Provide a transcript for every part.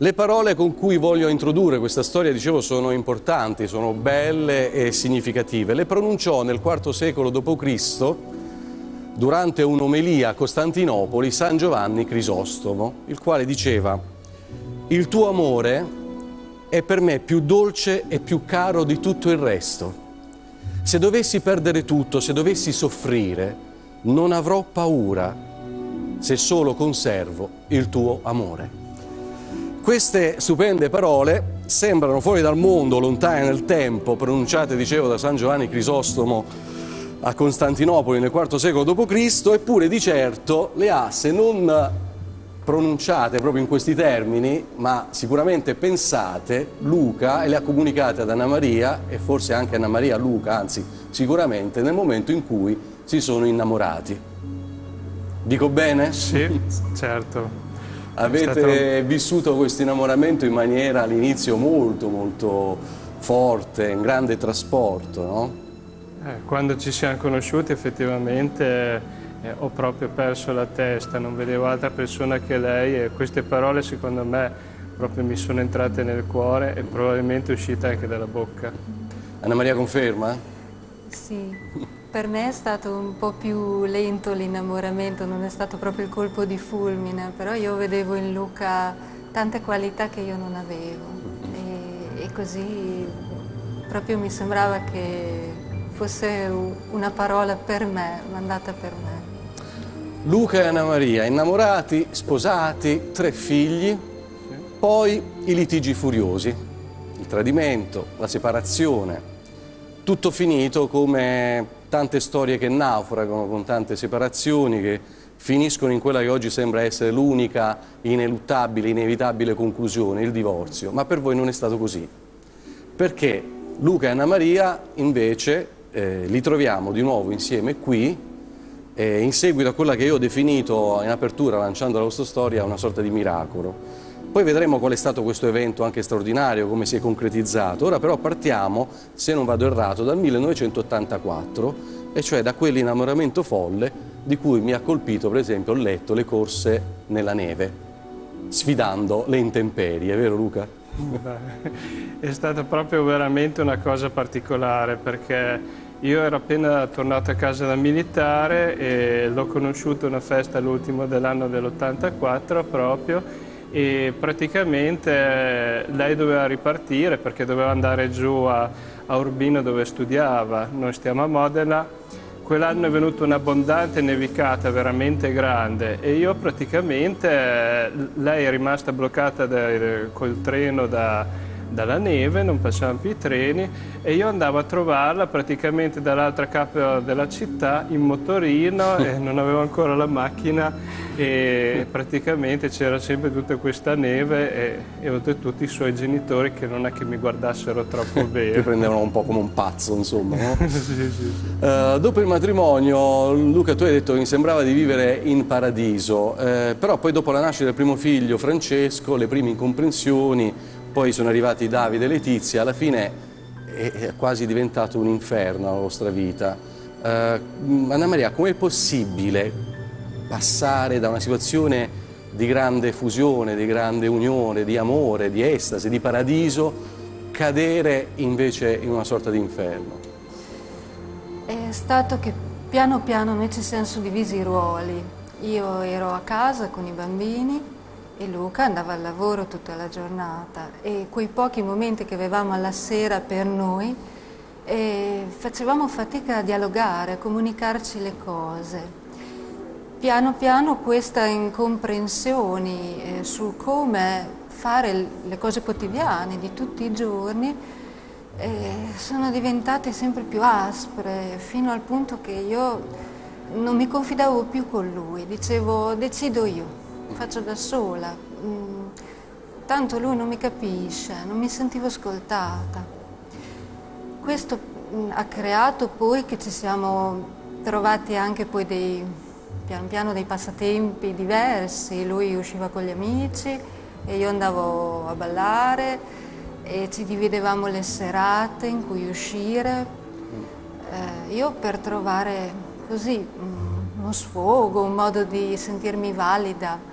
Le parole con cui voglio introdurre questa storia, dicevo, sono importanti, sono belle e significative. Le pronunciò nel IV secolo d.C., durante un'omelia a Costantinopoli, San Giovanni Crisostomo, il quale diceva «Il tuo amore è per me più dolce e più caro di tutto il resto. Se dovessi perdere tutto, se dovessi soffrire, non avrò paura se solo conservo il tuo amore». Queste stupende parole sembrano fuori dal mondo, lontane nel tempo, pronunciate, dicevo, da San Giovanni Crisostomo a Costantinopoli nel IV secolo d.C., eppure di certo le ha, se non pronunciate proprio in questi termini, ma sicuramente pensate, Luca e le ha comunicate ad Anna Maria e forse anche Anna Maria a Luca, anzi sicuramente nel momento in cui si sono innamorati. Dico bene? Sì, certo. Avete stato... vissuto questo innamoramento in maniera all'inizio molto molto forte, un grande trasporto, no? Eh, quando ci siamo conosciuti effettivamente eh, ho proprio perso la testa, non vedevo altra persona che lei e queste parole secondo me proprio mi sono entrate nel cuore e probabilmente uscite anche dalla bocca. Anna Maria conferma? Sì. Per me è stato un po' più lento l'innamoramento, non è stato proprio il colpo di fulmine, però io vedevo in Luca tante qualità che io non avevo e, e così proprio mi sembrava che fosse una parola per me, mandata per me. Luca e Anna Maria, innamorati, sposati, tre figli, poi i litigi furiosi, il tradimento, la separazione, tutto finito come tante storie che naufragano con tante separazioni che finiscono in quella che oggi sembra essere l'unica ineluttabile, inevitabile conclusione, il divorzio. Ma per voi non è stato così. Perché Luca e Anna Maria invece eh, li troviamo di nuovo insieme qui eh, in seguito a quella che io ho definito in apertura lanciando la vostra storia una sorta di miracolo. Poi vedremo qual è stato questo evento anche straordinario, come si è concretizzato. Ora però partiamo, se non vado errato, dal 1984, e cioè da quell'innamoramento folle di cui mi ha colpito, per esempio, ho letto le corse nella neve, sfidando le intemperie, vero Luca? È stata proprio veramente una cosa particolare perché io ero appena tornato a casa da militare e l'ho conosciuto a una festa l'ultimo dell'anno dell'84 proprio e praticamente lei doveva ripartire perché doveva andare giù a, a Urbino dove studiava, noi stiamo a Modena. Quell'anno è venuta un'abbondante nevicata veramente grande e io praticamente, eh, lei è rimasta bloccata da, col treno da, dalla neve, non passavano più i treni e io andavo a trovarla praticamente dall'altra capo della città in motorino e non avevo ancora la macchina e praticamente c'era sempre tutta questa neve e, e oltretutto i suoi genitori che non è che mi guardassero troppo bene. Ti prendevano un po' come un pazzo insomma. No? sì, sì, sì. Uh, dopo il matrimonio Luca tu hai detto che mi sembrava di vivere in paradiso, uh, però poi dopo la nascita del primo figlio Francesco, le prime incomprensioni, poi sono arrivati Davide e Letizia, alla fine è, quasi diventato un inferno la vostra vita. Uh, Anna Maria, com'è possibile passare da una situazione di grande fusione, di grande unione, di amore, di estasi, di paradiso, cadere invece in una sorta di inferno? È stato che piano piano noi ci siamo suddivisi i ruoli. Io ero a casa con i bambini e Luca andava al lavoro tutta la giornata e quei pochi momenti che avevamo alla sera per noi eh, facevamo fatica a dialogare, a comunicarci le cose. Piano piano queste incomprensioni eh, su come fare le cose quotidiane di tutti i giorni eh, sono diventate sempre più aspre fino al punto che io non mi confidavo più con lui, dicevo decido io faccio da sola, mm, tanto lui non mi capisce, non mi sentivo ascoltata. Questo mm, ha creato poi che ci siamo trovati anche poi dei, piano piano dei passatempi diversi, lui usciva con gli amici e io andavo a ballare e ci dividevamo le serate in cui uscire. Eh, io per trovare così mm, uno sfogo, un modo di sentirmi valida,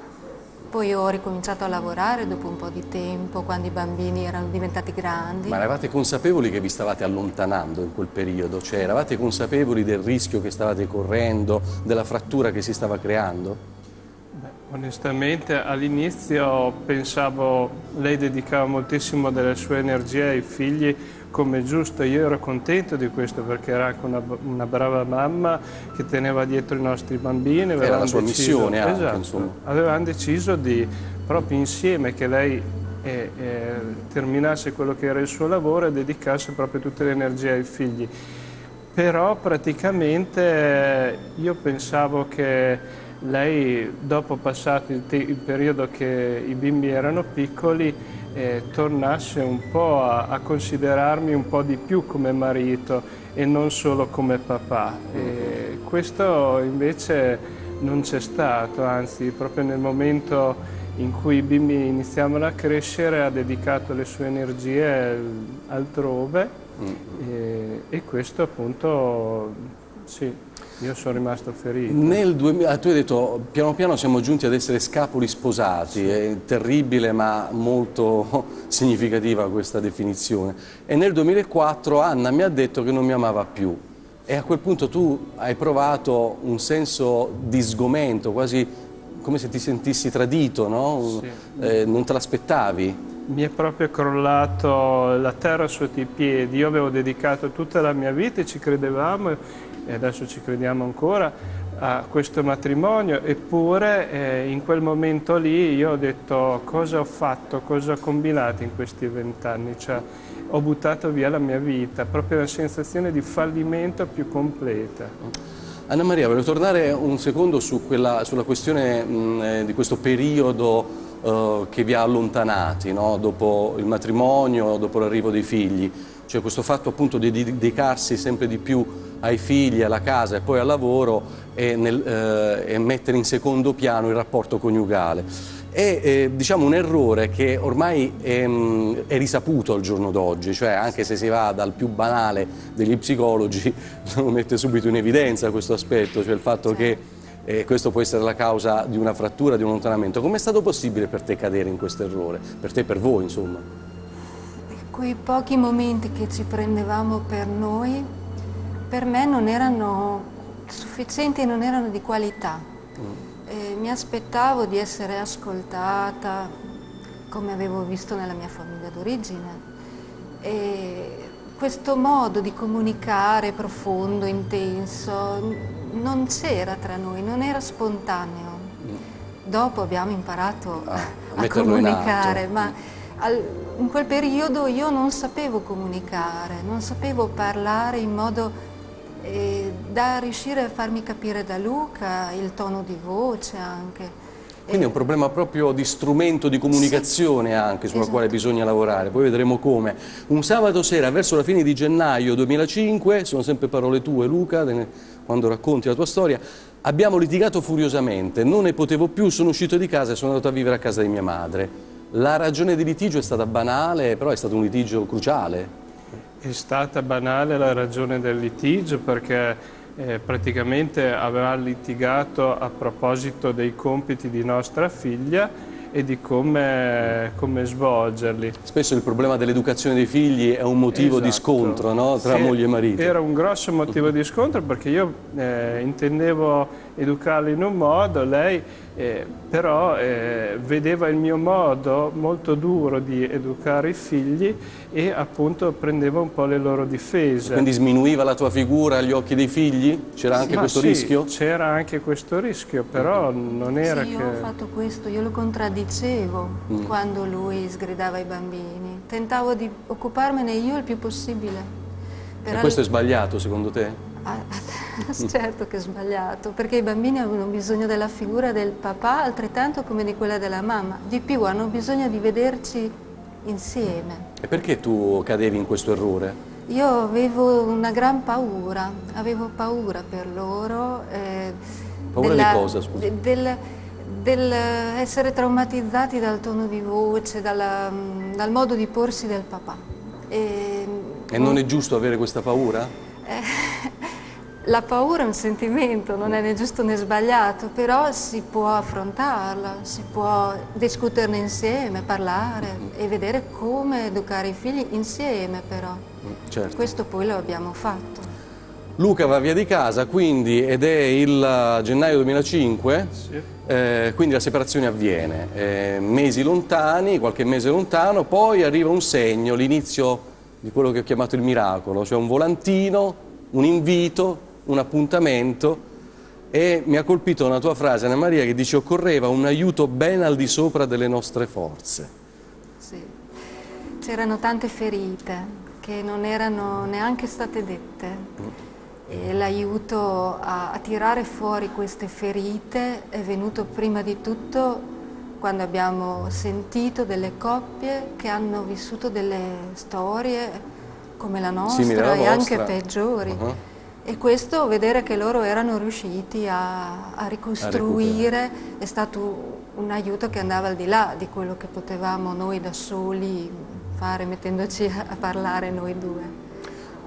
poi ho ricominciato a lavorare dopo un po' di tempo, quando i bambini erano diventati grandi. Ma eravate consapevoli che vi stavate allontanando in quel periodo? Cioè eravate consapevoli del rischio che stavate correndo, della frattura che si stava creando? Onestamente all'inizio pensavo, lei dedicava moltissimo delle sue energie ai figli come giusto, io ero contento di questo perché era anche una, una brava mamma che teneva dietro i nostri bambini. Era la sua deciso, missione anche, esatto, insomma. Avevamo deciso di, proprio insieme, che lei eh, eh, terminasse quello che era il suo lavoro e dedicasse proprio tutte le energie ai figli. Però praticamente io pensavo che lei dopo passato il, il, periodo che i bimbi erano piccoli eh, tornasse un po' a, a, considerarmi un po' di più come marito e non solo come papà. E questo invece non c'è stato, anzi proprio nel momento in cui i bimbi iniziavano a crescere ha dedicato le sue energie altrove mm. e, e questo appunto sì. Io sono rimasto ferito. Nel 2000, tu hai detto, piano piano siamo giunti ad essere scapoli sposati, sì. è terribile ma molto significativa questa definizione. E nel 2004 Anna mi ha detto che non mi amava più. E a quel punto tu hai provato un senso di sgomento, quasi come se ti sentissi tradito, no? Sì. Eh, non te l'aspettavi? Mi è proprio crollato la terra sotto i piedi, io avevo dedicato tutta la mia vita e ci credevamo e adesso ci crediamo ancora, a questo matrimonio, eppure eh, in quel momento lì io ho detto cosa ho fatto, cosa ho combinato in questi vent'anni, cioè ho buttato via la mia vita, proprio una sensazione di fallimento più completa. Anna Maria, voglio tornare un secondo su quella, sulla questione mh, eh, di questo periodo uh, che vi ha allontanati, no? dopo il matrimonio, dopo l'arrivo dei figli, cioè questo fatto appunto di dedicarsi sempre di più ai figli, alla casa e poi al lavoro e, nel, eh, e mettere in secondo piano il rapporto coniugale. È eh, diciamo un errore che ormai è, è, risaputo al giorno d'oggi, cioè anche se si va dal più banale degli psicologi lo mette subito in evidenza questo aspetto, cioè il fatto che eh, questo può essere la causa di una frattura, di un allontanamento. Com'è stato possibile per te cadere in questo errore? Per te e per voi, insomma? Quei pochi momenti che ci prendevamo per noi per me non erano sufficienti e non erano di qualità. Mm. Mi aspettavo di essere ascoltata come avevo visto nella mia famiglia d'origine. E questo modo di comunicare profondo, intenso, non c'era tra noi, non era spontaneo. Mm. Dopo abbiamo imparato ah, a, a comunicare, ma al, in quel periodo io non sapevo comunicare, non sapevo parlare in modo da riuscire a farmi capire da Luca il tono di voce anche. Quindi è un problema proprio di strumento di comunicazione sì, anche sulla esatto. quale bisogna lavorare, poi vedremo come. Un sabato sera verso la fine di gennaio 2005, sono sempre parole tue Luca, quando racconti la tua storia, abbiamo litigato furiosamente, non ne potevo più, sono uscito di casa e sono andato a vivere a casa di mia madre. La ragione del litigio è stata banale, però è stato un litigio cruciale. È stata banale la ragione del litigio perché eh, praticamente aveva litigato a proposito dei compiti di nostra figlia e di come, come, svolgerli. Spesso il problema dell'educazione dei figli è un motivo esatto. di scontro no? tra sì, moglie e marito. Era un grosso motivo di scontro perché io eh, intendevo educarli in un modo, lei eh, però eh, vedeva il mio modo molto duro di educare i figli e appunto prendeva un po' le loro difese. Quindi sminuiva la tua figura agli occhi dei figli? C'era anche sì, questo sì, rischio? c'era anche questo rischio, però non era sì, che... io ho fatto questo, io lo contraddicevo mm. quando lui sgridava i bambini. Tentavo di occuparmene io il più possibile. e questo è sbagliato secondo te? Certo che è sbagliato, perché i bambini hanno bisogno della figura del papà altrettanto come di quella della mamma. Di più, hanno bisogno di vederci insieme. E perché tu cadevi in questo errore? Io avevo una gran paura, avevo paura per loro. Eh, paura della, di cosa, scusa? Del, del, essere traumatizzati dal tono di voce, dalla, dal modo di porsi del papà. E, e non è giusto avere questa paura? Eh, la paura è un sentimento, non è né giusto né sbagliato, però si può affrontarla, si può discuterne insieme, parlare e vedere come educare i figli insieme però. Certo. Questo poi lo abbiamo fatto. Luca va via di casa quindi ed è il gennaio 2005, sì. eh, quindi la separazione avviene, eh, mesi lontani, qualche mese lontano, poi arriva un segno, l'inizio di quello che ho chiamato il miracolo, cioè un volantino, un invito un appuntamento e mi ha colpito una tua frase, Anna Maria, che dice occorreva un aiuto ben al di sopra delle nostre forze. Sì, c'erano tante ferite che non erano neanche state dette mm. e l'aiuto a, a tirare fuori queste ferite è venuto prima di tutto quando abbiamo sentito delle coppie che hanno vissuto delle storie come la nostra e anche peggiori. Uh -huh e questo, vedere che loro erano riusciti a, a ricostruire, a è stato un aiuto che andava al di là di quello che potevamo noi da soli fare mettendoci a parlare noi due.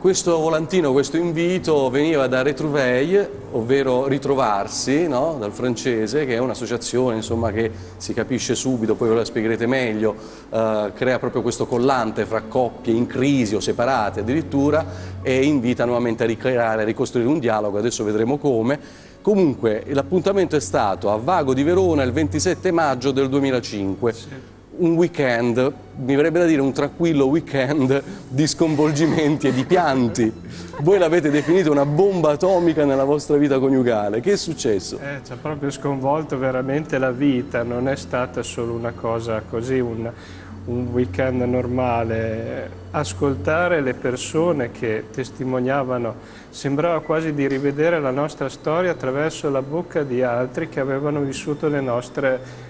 Questo volantino, questo invito veniva da Retrouveil, ovvero ritrovarsi, no? dal francese, che è un'associazione che si capisce subito, poi ve la spiegherete meglio, eh, crea proprio questo collante fra coppie in crisi o separate addirittura e invita nuovamente a ricreare, a ricostruire un dialogo, adesso vedremo come. Comunque l'appuntamento è stato a Vago di Verona il 27 maggio del 2005. Sì un weekend, mi verrebbe da dire un tranquillo weekend di sconvolgimenti e di pianti. Voi l'avete definito una bomba atomica nella vostra vita coniugale. Che è successo? Eh, ci ha proprio sconvolto veramente la vita, non è stata solo una cosa così, un, un weekend normale. Ascoltare le persone che testimoniavano sembrava quasi di rivedere la nostra storia attraverso la bocca di altri che avevano vissuto le nostre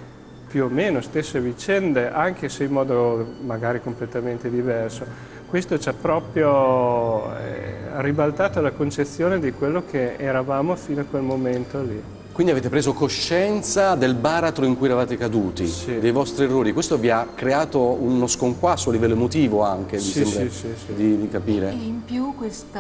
più o meno stesse vicende, anche se in modo magari completamente diverso. Questo ci ha proprio eh, ribaltato la concezione di quello che eravamo fino a quel momento lì. Quindi avete preso coscienza del baratro in cui eravate caduti, sì. dei vostri errori. Questo vi ha creato uno sconquasso a livello emotivo anche, sì, mi sembra sì, di, di, capire. E in più questo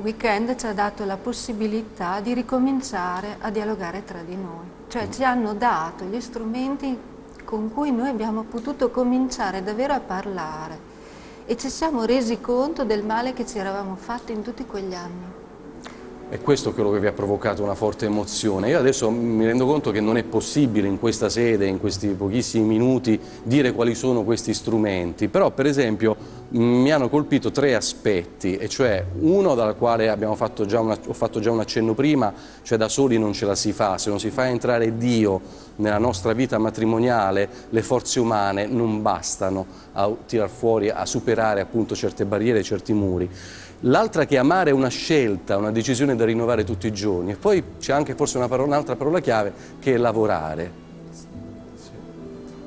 weekend ci ha dato la possibilità di ricominciare a dialogare tra di noi. Cioè mm. ci hanno dato gli strumenti con cui noi abbiamo potuto cominciare davvero a parlare e ci siamo resi conto del male che ci eravamo fatti in tutti quegli anni. È questo quello che vi ha provocato una forte emozione. Io adesso mi rendo conto che non è possibile in questa sede, in questi pochissimi minuti, dire quali sono questi strumenti, però per esempio mi hanno colpito tre aspetti, e cioè uno dal quale fatto una, ho fatto già un accenno prima, cioè da soli non ce la si fa, se non si fa entrare Dio nella nostra vita matrimoniale, le forze umane non bastano a tirar fuori, a superare appunto certe barriere, certi muri. L'altra che amare è una scelta, una decisione da rinnovare tutti i giorni. E poi c'è anche forse un'altra parola, parola chiave che è lavorare.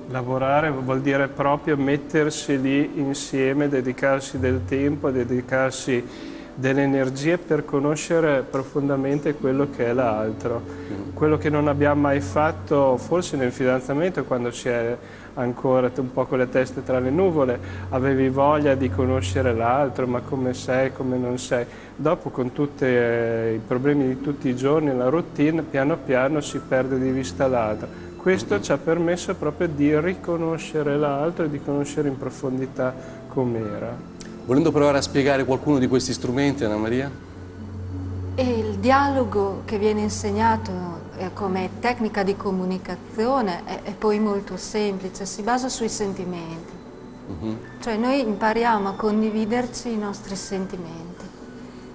Lavorare vuol dire proprio mettersi lì insieme, dedicarsi del tempo, dedicarsi delle energie per conoscere profondamente quello che è l'altro. Mm. Quello che non abbiamo mai fatto forse nel fidanzamento quando si è ancora un po' con le teste tra le nuvole, avevi voglia di conoscere l'altro, ma come sei, come non sei. Dopo con tutti eh, i problemi di tutti i giorni, la routine, piano piano si perde di vista l'altro. Questo ci ha permesso proprio di riconoscere l'altro e di conoscere in profondità com'era. Volendo provare a spiegare qualcuno di questi strumenti, Anna Maria? E il dialogo che viene insegnato eh, come tecnica di comunicazione è, è, poi molto semplice, si basa sui sentimenti. Uh-huh. Cioè noi impariamo a condividerci i nostri sentimenti.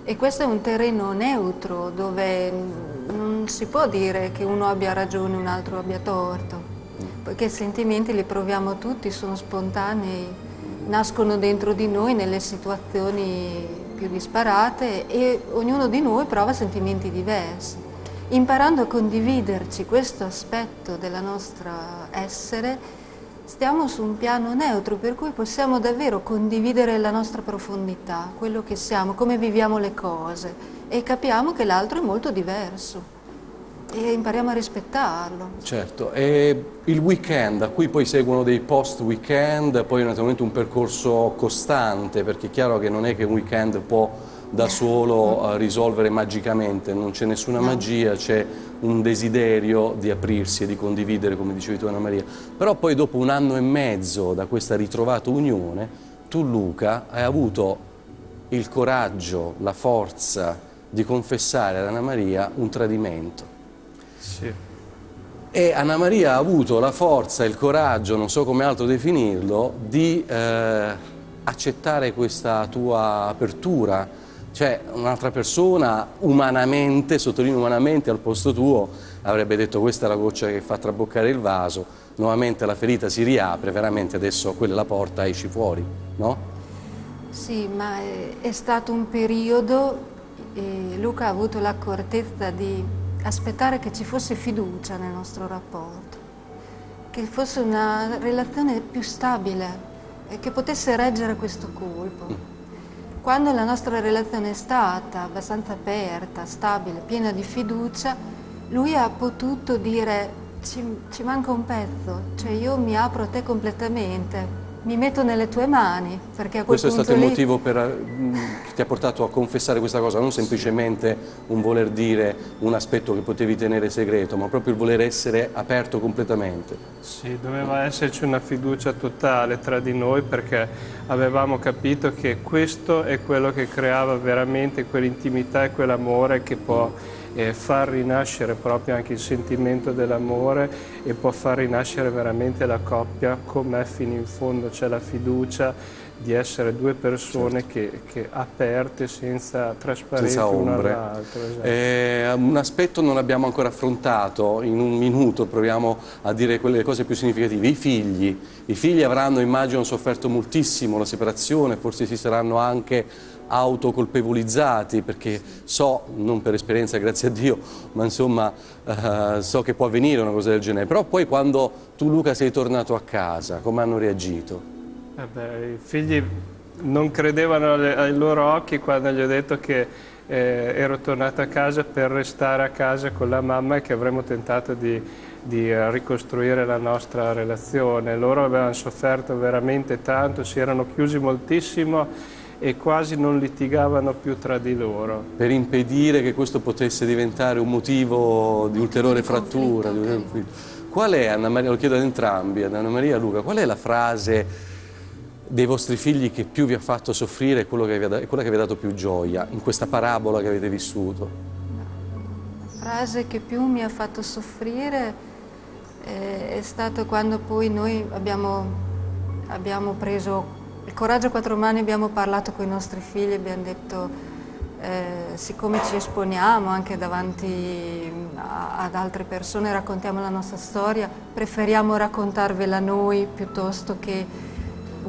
E questo è un terreno neutro dove non si può dire che uno abbia ragione e un altro abbia torto, mm. poiché i sentimenti li proviamo tutti, sono spontanei, nascono dentro di noi nelle situazioni più disparate e ognuno di noi prova sentimenti diversi. Imparando a condividerci questo aspetto della nostra essere, stiamo su un piano neutro per cui possiamo davvero condividere la nostra profondità, quello che siamo, come viviamo le cose e capiamo che l'altro è molto diverso e impariamo a rispettarlo. Certo, e il weekend, a cui poi seguono dei post weekend, poi naturalmente un percorso costante, perché è chiaro che non è che un weekend può da solo risolvere magicamente, non c'è nessuna magia, c'è un desiderio di aprirsi e di condividere, come dicevi tu Anna Maria. Però poi dopo un anno e mezzo da questa ritrovata unione, tu Luca hai avuto il coraggio, la forza di confessare ad Anna Maria un tradimento. Sì. E Anna Maria ha avuto la forza, il coraggio, non so come altro definirlo, di eh, accettare questa tua apertura. Cioè un'altra persona umanamente, sottolineo umanamente, al posto tuo avrebbe detto questa è la goccia che fa traboccare il vaso, nuovamente la ferita si riapre, veramente adesso quella è la porta, esci fuori, no? Sì, ma è, è stato un periodo, e Luca ha avuto l'accortezza di aspettare che ci fosse fiducia nel nostro rapporto, che fosse una relazione più stabile e che potesse reggere questo colpo. Quando la nostra relazione è stata abbastanza aperta, stabile, piena di fiducia, lui ha potuto dire ci, ci manca un pezzo, cioè io mi apro a te completamente, mi metto nelle tue mani. Perché a quel Questo è stato lì... il motivo per, mm, che ti ha portato a confessare questa cosa, non semplicemente un voler dire un aspetto che potevi tenere segreto, ma proprio il voler essere aperto completamente. Sì, doveva esserci una fiducia totale tra di noi perché avevamo capito che questo è quello che creava veramente quell'intimità e quell'amore che può eh, far rinascere proprio anche il sentimento dell'amore e può far rinascere veramente la coppia com'è fino in fondo, c'è la fiducia di essere due persone certo. che, che, aperte senza trasparenti senza ombre. Esatto. Eh, un aspetto non abbiamo ancora affrontato, in un minuto proviamo a dire quelle cose più significative, i figli. I figli avranno, immagino, sofferto moltissimo la separazione, forse si saranno anche autocolpevolizzati perché so, non per esperienza grazie a Dio, ma insomma uh, so che può avvenire una cosa del genere, però poi quando tu Luca sei tornato a casa, come hanno reagito? Eh beh, I figli non credevano ai loro occhi quando gli ho detto che eh, ero tornato a casa per restare a casa con la mamma e che avremmo tentato di, di ricostruire la nostra relazione. Loro avevano sofferto veramente tanto, si erano chiusi moltissimo e quasi non litigavano più tra di loro. Per impedire che questo potesse diventare un motivo di ulteriore frattura. Di qual è, Anna Maria, lo chiedo ad entrambi, ad Anna Maria e Luca, qual è la frase dei vostri figli che più vi ha fatto soffrire e quella che vi ha dato più gioia in questa parabola che avete vissuto? La frase che più mi ha fatto soffrire eh, è stata quando poi noi abbiamo, abbiamo preso il coraggio a quattro mani abbiamo parlato con i nostri figli, abbiamo detto eh, siccome ci esponiamo anche davanti a, ad altre persone, raccontiamo la nostra storia, preferiamo raccontarvela noi piuttosto che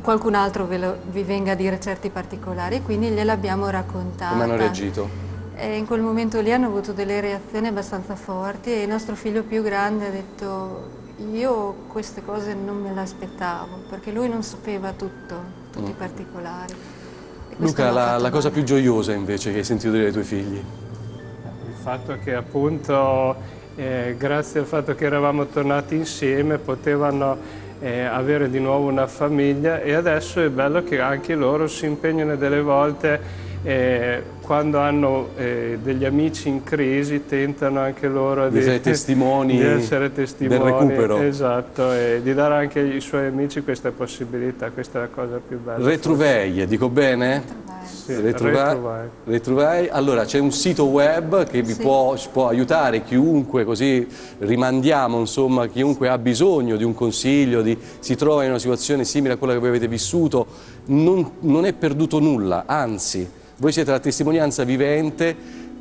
qualcun altro lo, vi venga a dire certi particolari, quindi gliel'abbiamo raccontata. Come hanno reagito? E in quel momento lì hanno avuto delle reazioni abbastanza forti e il nostro figlio più grande ha detto io queste cose non me le aspettavo perché lui non sapeva tutto tutti mm. particolari. Luca, la, la cosa più gioiosa invece che hai sentito dire ai tuoi figli? Il fatto che appunto, eh, grazie al fatto che eravamo tornati insieme, potevano eh, avere di nuovo una famiglia e adesso è bello che anche loro si impegnano delle volte eh, quando hanno eh, degli amici in crisi tentano anche loro di, di, testimoni di essere testimoni del recupero. Esatto, e di dare anche ai suoi amici questa possibilità, questa è la cosa più bella. Retruvei, dico bene? Sì. Allora c'è un sito web che vi sì. può, può, aiutare chiunque, così rimandiamo insomma chiunque ha bisogno di un consiglio, di, si trova in una situazione simile a quella che voi avete vissuto, non, non è perduto nulla, anzi voi siete la testimonianza vivente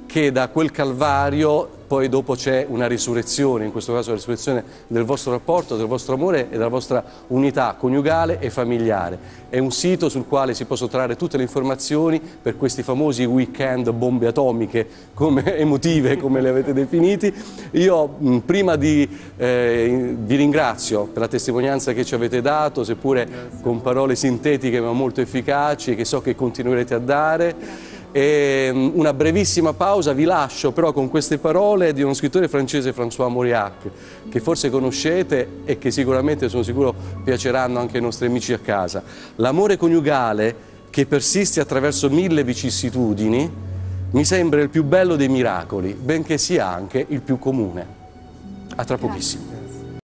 che da quel calvario poi dopo c'è una risurrezione, in questo caso la risurrezione del vostro rapporto, del vostro amore e della vostra unità coniugale e familiare. È un sito sul quale si possono trovare tutte le informazioni per questi famosi weekend bombe atomiche, come emotive, come le avete definiti. Io prima di eh, vi ringrazio per la testimonianza che ci avete dato, seppure Grazie. con parole sintetiche ma molto efficaci, che so che continuerete a dare. Grazie. E ehm, una brevissima pausa, vi lascio però con queste parole di uno scrittore francese, François Mauriac, che forse conoscete e che sicuramente sono sicuro piaceranno anche ai nostri amici a casa. L'amore coniugale che persiste attraverso mille vicissitudini, mi sembra il più bello dei miracoli, benché sia anche il più comune. A tra pochissimo.